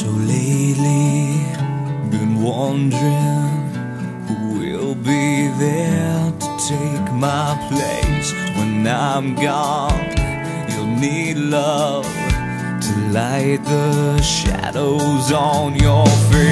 So lately, been wondering who will be there to take my place when I'm gone. You'll need love to light the shadows on your face.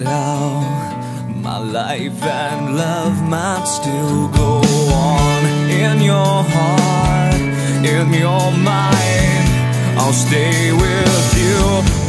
it all My life and love might still go on In your heart, in your mind. I'll stay with you